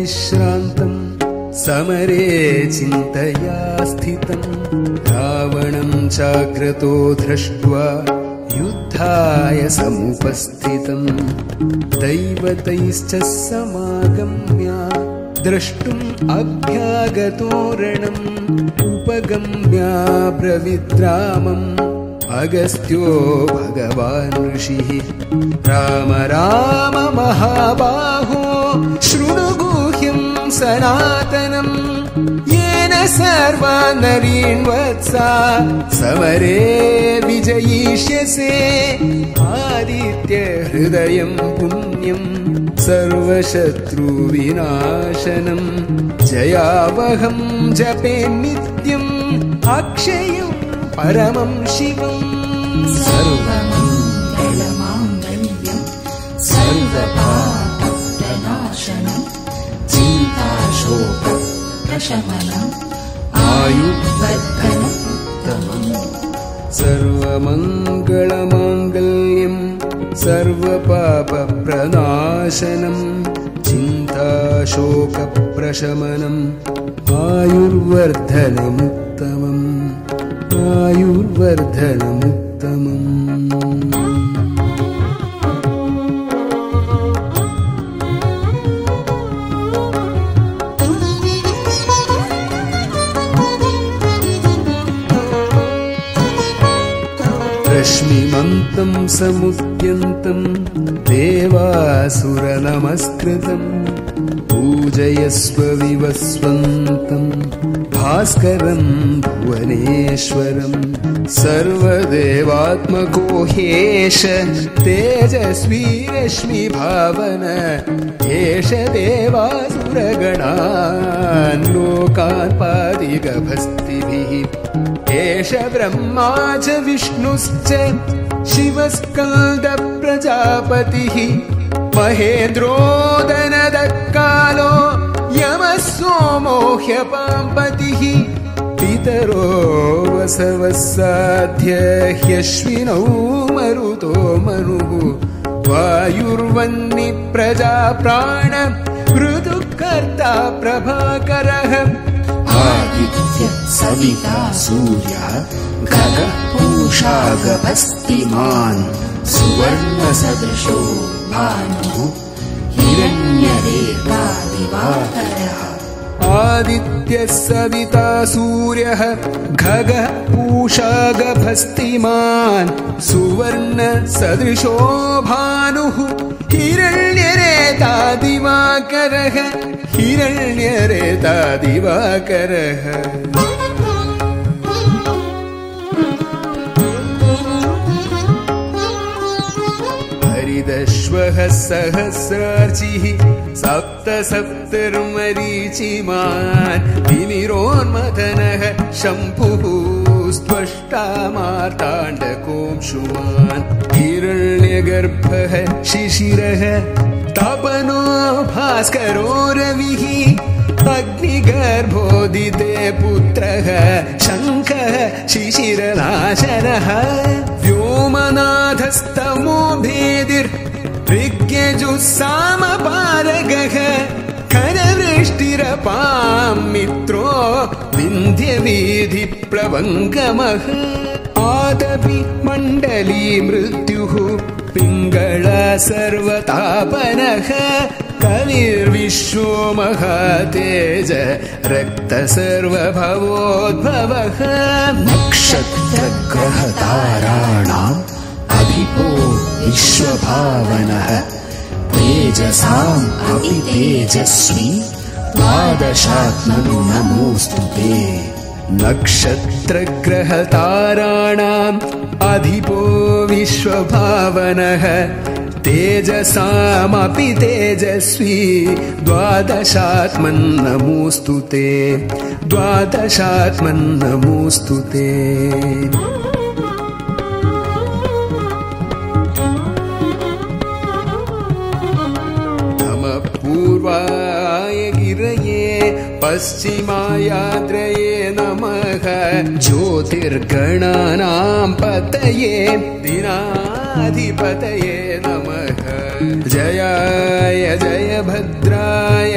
विश्रान्तम् समरे चिन्तया स्थितम् रावणम् चाग्रतो दृष्ट्वा युद्धाय समुपस्थितम् दैवतैश्च समागम्य। द्रष्टुम् अभ्यागतोरणम् उपगम्याब्रविद्रामम् अगस्त्यो भगवान् ऋषिः। राम राम महाबाहो। शृणु गुह्यम् सनातनम् येन सर्वा नरीण्वत्सा समरे विजयिष्यसे आदित्य हृदयम् पुण्यम् सर्वशत्रुविनाशनम् जयावहम् जपे नित्यम् अक्षयम् परमं शिवम् सर्वमङ्गलमाङ्गल्यम् सर्वपापप्रनाशनम् चिन्ताशोकप्रशमनम् आयुर्वर्धनमुत्तमम् सर्वमङ्गलमाङ्गल्यम् सर्वपापप्रनाशनम् चिन्ताशोकप्रशमनम् आयुर्वर्धनमुत्तमम्। आयुर्वर्धनमुत्तमम् रश्मिमन्तम् समुद्यन्तम् देवासुरनमस्कृतम् पूजयस्व विवस्वन्तम् भास्करम् भुवनेश्वरम् सर्वदेवात्मको ह्येष तेजस्वी रश्मिभावन एष देवासुरगणान् लोकान् पादिगभस्तिभिः एष ब्रह्मा च विष्णुश्च शिवस्कन्दप्रजापतिः महेन्द्रोदनदकालो यमः सोमो ह्यपाम्पतिः पितरो वसवः साध्य ह्यश्विनौ मरुतो मनुः वायुर्वन्नि प्रजा प्राण ऋतुकर्ता प्रभाकरः आदित्य सविता सूर्यः खगः पूषा गभस्तिमान् सुवर्णसदृशो भानुः हिरण्यरेखा दिवाकरः आदित्यः सविता सूर्यः खगः पूषा गभस्तिमान् सुवर्ण सदृशो भानुः हिरण्यरेता दिवाकरः हिरण्यरेता दिवाकरः हरिदश्वः सहस्रार्चिः सप्त सप्तर्मरीचिमान् तिमिरोन्मथनः शम्भुः स्त्वष्टामार्ताण्डकोंशुमान् हिरण्यगर्भः शिशिरः तपनो भास्करो रविः अग्निगर्भोदिते पुत्रः शङ्खः शिशिरनाशनः व्योमनाथस्तमो भेदिर् ऋग्यजुस्सामपारगः करवृष्टिरपाम् मित्रो विन्ध्यवीधिप्लवङ्गमः आदपि मण्डली मृत्युः पिङ्गळ सर्वतापनः कलिर्विश्वो महातेज रक्त सर्वभवोद्भवः नक्षत्रग्रहताराणाम् अधिपो विश्वभावनः। तेजसाम् अपि तेजस्वी। द्वादशात्मनु नमोऽस्तु ते। नक्षत्रग्रहताराणाम् अधिपो विश्वभावनः तेजसामपि तेजस्वी द्वादशात्मन्नमोऽस्तु ते द्वादशात्मन्नमोऽस्तु ते। पूर्वाय गिरये पश्चिमायाद्रये नमः ज्योतिर्गणानाम् पतये दिनाधिपतये जयाय जय भद्राय।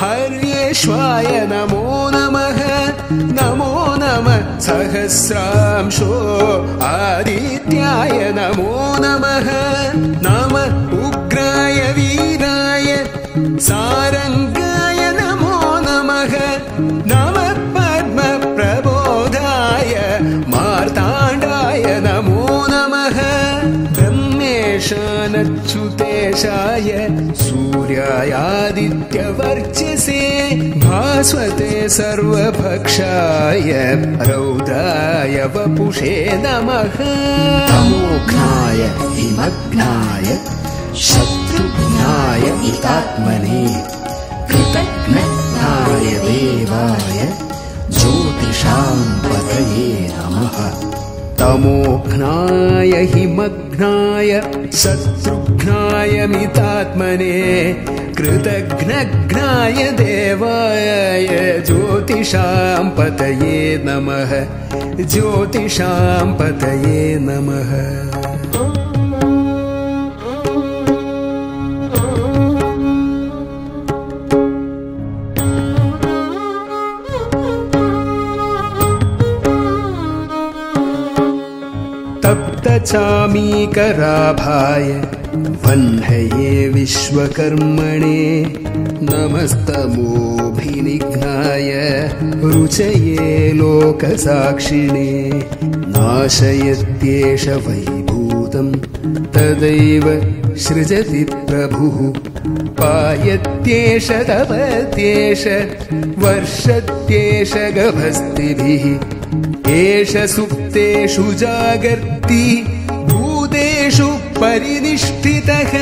हर्येश्वाय नमो नमः। नमो नमः सहस्रांशो। आदित्याय नमो नमः। नम ब्रह्मेशानच्युतेशाय सूर्यायादित्यवर्चसे भास्वते सर्वभक्षाय रौद्राय वपुषे नमः। तमोघ्नाय हिमग्नाय शत्रुघ्नाय हितात्मने कृतघ्नघ्नाय देवाय ज्योतिषां पतये नमः तमोघ्नाय हिमघ्नाय शत्रुघ्नाय मितात्मने कृतघ्नघ्नाय देवाय ज्योतिषां पतये नमः ज्योतिषां पतये नमः तप्तचामीकराभाय वह्नये विश्वकर्मणे नमस्तमोऽभिनिघ्नाय। रुचये लोकसाक्षिणे नाशयत्येष वैभूतम् तदैव सृजति प्रभुः। पायत्येष तपत्येष वर्षत्येष गभस्तिभिः एष सुप्तेषु जागर्ति भूतेषु परिनिष्ठितः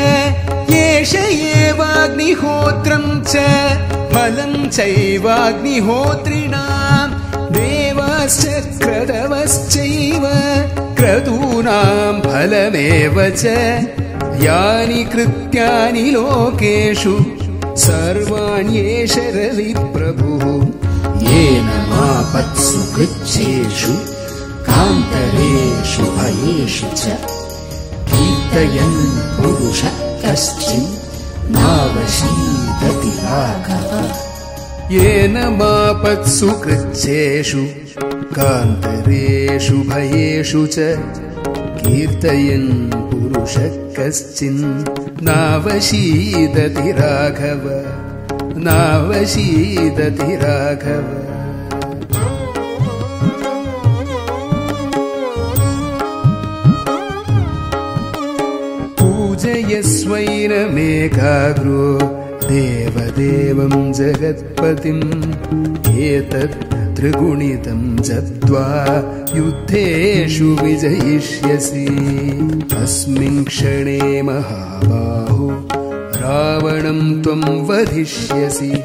एष एवाग्निहोत्रम् च फलम् चैवाग्निहोत्रिणाम् देवाश्च क्रतवश्चैव क्रतूनाम् फलमेव च। यानि कृत्यानि लोकेषु सर्वाण्येष रविप्रभुः येन मापत्सु कृच्छेषु कान्तरेषु भयेषु च। कीर्तयन् पुरुषः कश्चिन् नावशीदति राघव। येन मापत्सु कृच्छेषु कान्तरेषु भयेषु च। कीर्तयन् कश्चिन् नावशीदति राघव। नावशीदति राघव पूजयस्वैनमेकाग्रो देवदेवं जगत्पतिम् एतत् त्रिगुणितं जप्त्वा युद्धेषु विजयिष्यसि। अस्मिन् क्षणे महाबाहो रावणं त्वं वधिष्यसि।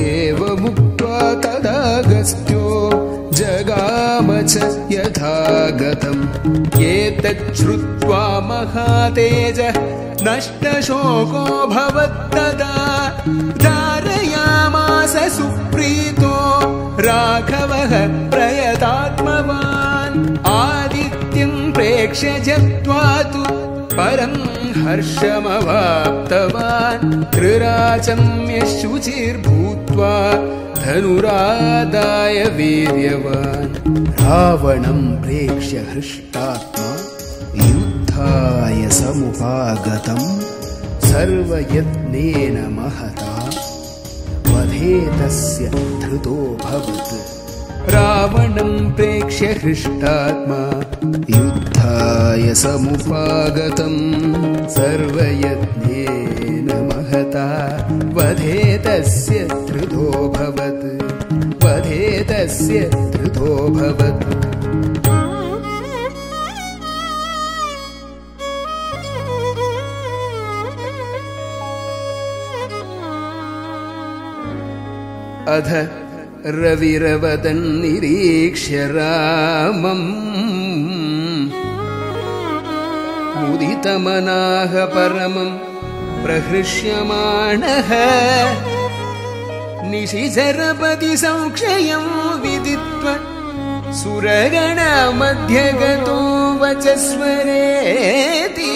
एवमुक्त्वा तदागस्त्यो जगाम च यथा गतम् एतच्छ्रुत्वा महातेजः नष्टशोको भवत्तदा। धारयामास सुप्रीतो राघवः प्रयतात्मवान्। आदित्यम् प्रेक्ष्य जप्त्वा तु परम् हर्षमवाप्तवान् त्रिराचम्य शुचिर्भूत्वा धनुरादाय वीर्यवान्। रावणम् प्रेक्ष्य हृष्टात्मा युद्धाय समुपागतम् सर्वयत्नेन महता वधे तस्य धृतोऽभवत् रावणम् प्रेक्ष्य हृष्टात्मा युद्धाय समुपागतम् सर्वयत्नेन महता वधे तस्य धृतोऽभवत् वधे तस्य धृतोऽभवत् अध रविरवदन्निरीक्ष्य रामम्। मुदितमनाः परमम् प्रहृष्यमाणः। निशिचरपति संक्षयम् विदित्वा सुरगणमध्यगतो वचस्वरेति